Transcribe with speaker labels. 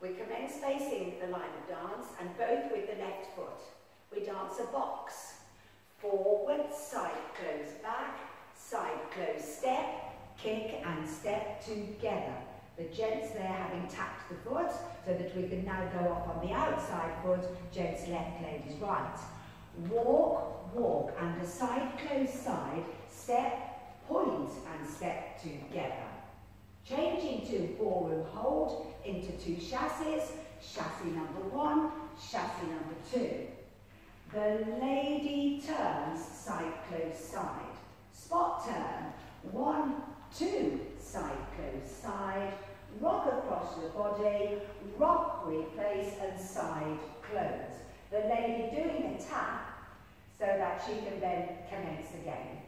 Speaker 1: We commence facing the line of dance and both with the left foot. We dance a box. Forward, side close back, side close step, kick and step together. The gents there having tapped the foot so that we can now go off on the outside foot, gents left, ladies right. Walk, walk and a side close side, step, point and step together. To ballroom hold into two chassés, chassé number one, chassé number two. The lady turns side close side. Spot turn, one, two, side close side, rock across the body, rock, replace and side close. The lady doing a tap so that she can then commence again.